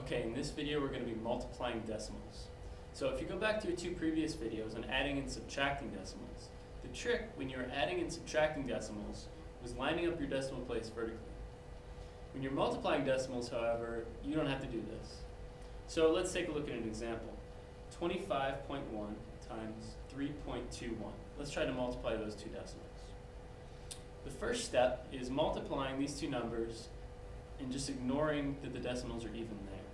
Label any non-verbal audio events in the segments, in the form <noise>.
Okay, in this video we're going to be multiplying decimals. So if you go back to your two previous videos on adding and subtracting decimals, the trick when you're adding and subtracting decimals was lining up your decimal place vertically. When you're multiplying decimals, however, you don't have to do this. So let's take a look at an example. 25.1 times 3.21. Let's try to multiply those two decimals. The first step is multiplying these two numbers and just ignoring that the decimals are even there.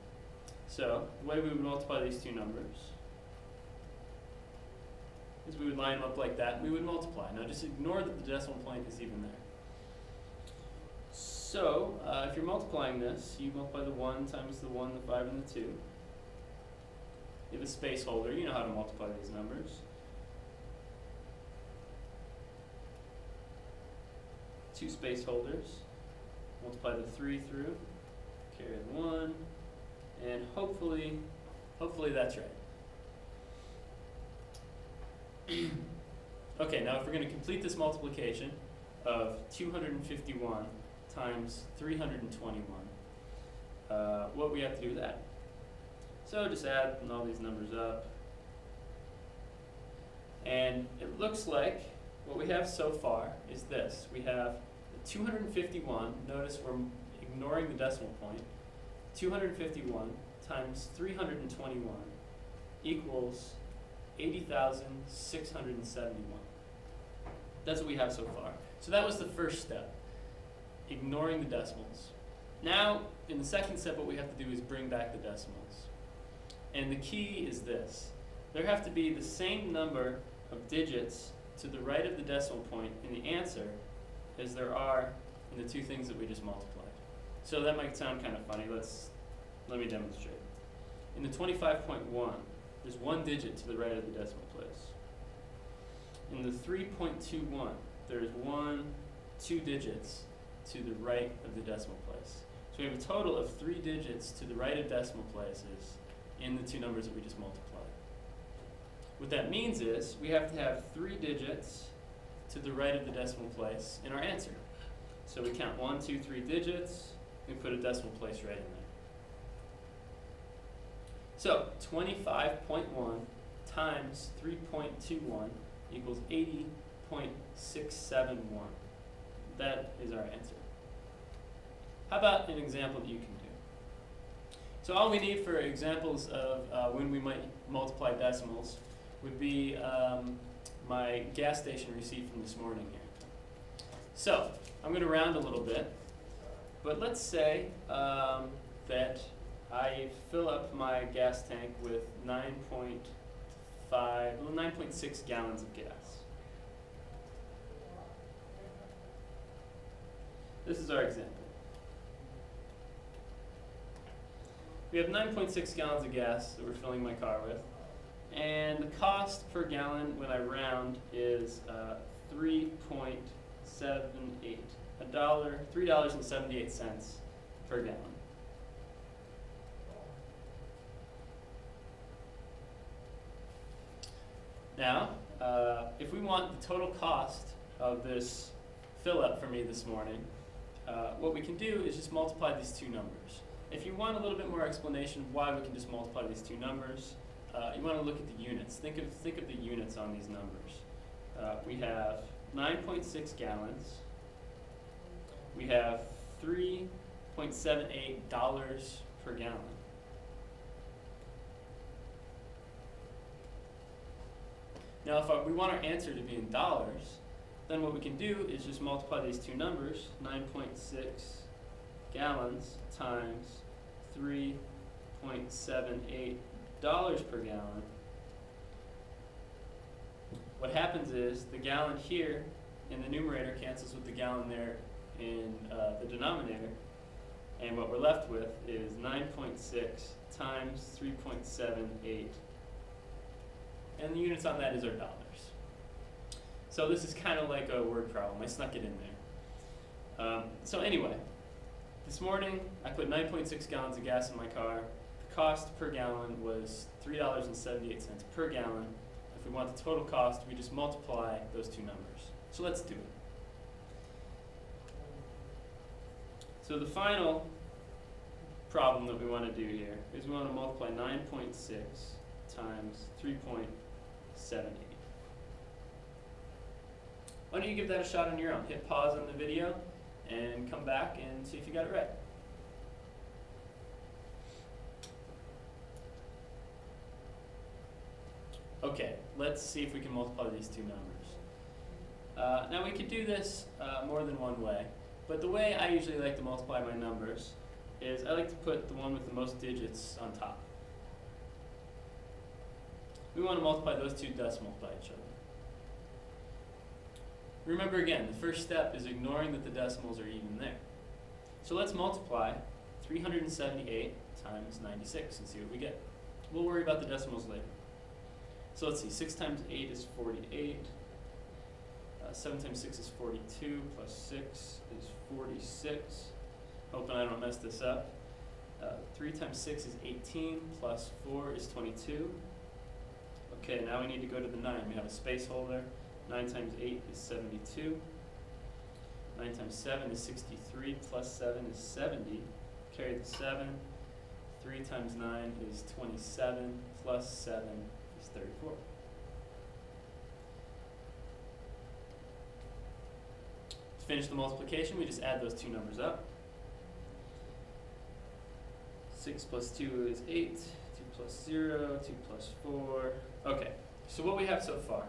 So the way we would multiply these two numbers is we would line them up like that and we would multiply. Now just ignore that the decimal point is even there. So uh, if you're multiplying this, you multiply the 1 times the 1, the 5, and the 2. You have a space holder. You know how to multiply these numbers. Two space holders. Multiply the 3 through. Carry the 1. And hopefully, hopefully that's right. <clears throat> okay, now if we're going to complete this multiplication of 251 times 321, uh, what we have to do with that? So just add all these numbers up. And it looks like what we have so far is this. We have 251, notice we're ignoring the decimal point, 251 times 321 equals 80,671. That's what we have so far. So that was the first step, ignoring the decimals. Now, in the second step, what we have to do is bring back the decimals. And the key is this. There have to be the same number of digits to the right of the decimal point in the answer as there are in the two things that we just multiplied. So that might sound kind of funny. Let's let me demonstrate. In the 25.1, there's one digit to the right of the decimal place. In the 3.21, there's one, two digits to the right of the decimal place. So we have a total of three digits to the right of decimal places in the two numbers that we just multiplied. What that means is we have to have three digits to the right of the decimal place in our answer. So we count one, two, three digits, we put a decimal place right in there. So 25.1 times 3.21 equals 80.671. That is our answer. How about an example that you can do? So all we need for examples of uh, when we might multiply decimals would be um, my gas station receipt from this morning here. So I'm going to round a little bit, but let's say um, that I fill up my gas tank with 9.5, well, 9.6 gallons of gas. This is our example. We have 9.6 gallons of gas that we're filling my car with. And the cost per gallon when I round is uh, 3.78. A dollar, $3.78 per gallon. Now, uh, if we want the total cost of this fill up for me this morning, uh, what we can do is just multiply these two numbers. If you want a little bit more explanation of why we can just multiply these two numbers, uh, you want to look at the units. Think of, think of the units on these numbers. Uh, we have 9.6 gallons. We have $3.78 per gallon. Now if we want our answer to be in dollars, then what we can do is just multiply these two numbers, 9.6 gallons times 3.78 dollars per gallon. What happens is the gallon here in the numerator cancels with the gallon there in uh, the denominator, and what we're left with is 9.6 times 3.78 and the units on that is our dollars. So this is kind of like a word problem. I snuck it in there. Um, so anyway, this morning I put 9.6 gallons of gas in my car. The cost per gallon was $3.78 per gallon. We want the total cost, we just multiply those two numbers. So let's do it. So the final problem that we want to do here is we want to multiply 9.6 times 3.78. Why don't you give that a shot on your own? Hit pause on the video and come back and see if you got it right. Okay, let's see if we can multiply these two numbers. Uh, now we could do this uh, more than one way, but the way I usually like to multiply my numbers is I like to put the one with the most digits on top. We want to multiply those two decimals by each other. Remember again, the first step is ignoring that the decimals are even there. So let's multiply 378 times 96 and see what we get. We'll worry about the decimals later. So let's see, 6 times 8 is 48. Uh, 7 times 6 is 42, plus 6 is 46. Hoping I don't mess this up. Uh, 3 times 6 is 18, plus 4 is 22. Okay, now we need to go to the 9. We have a space holder. 9 times 8 is 72. 9 times 7 is 63, plus 7 is 70. Carry the 7. 3 times 9 is 27, plus 7 is 34. To finish the multiplication, we just add those two numbers up. 6 plus 2 is 8, 2 plus 0, 2 plus 4. Okay, so what we have so far,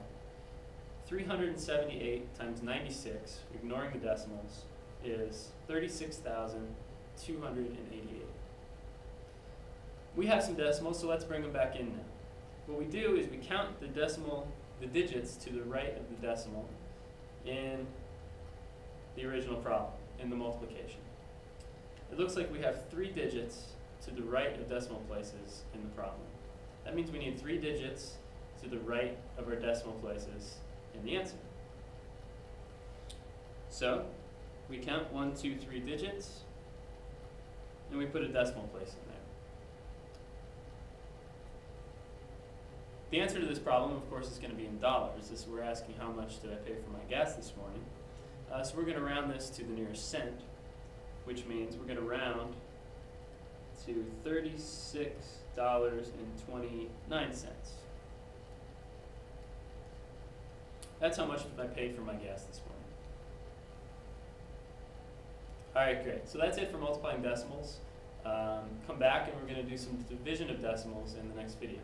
378 times 96, ignoring the decimals, is 36,288. We have some decimals, so let's bring them back in now. What we do is we count the decimal, the digits to the right of the decimal in the original problem, in the multiplication. It looks like we have three digits to the right of decimal places in the problem. That means we need three digits to the right of our decimal places in the answer. So, we count one, two, three digits, and we put a decimal place in there. The answer to this problem, of course, is going to be in dollars. This we're asking how much did I pay for my gas this morning. Uh, so we're going to round this to the nearest cent, which means we're going to round to $36.29. That's how much I paid for my gas this morning. Alright, great. So that's it for multiplying decimals. Um, come back and we're going to do some division of decimals in the next video.